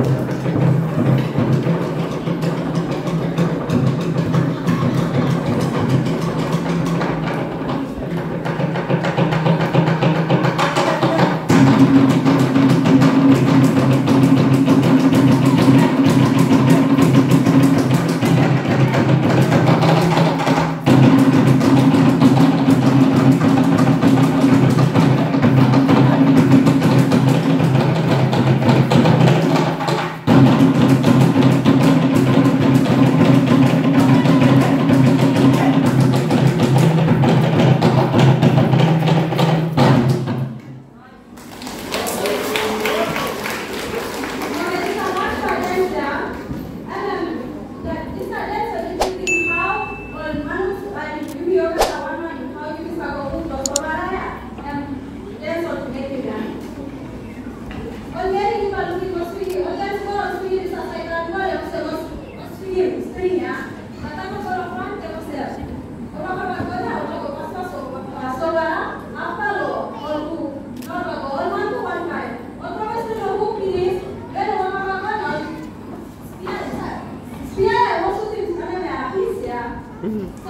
Obrigado. 嗯。